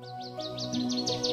Música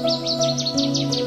Música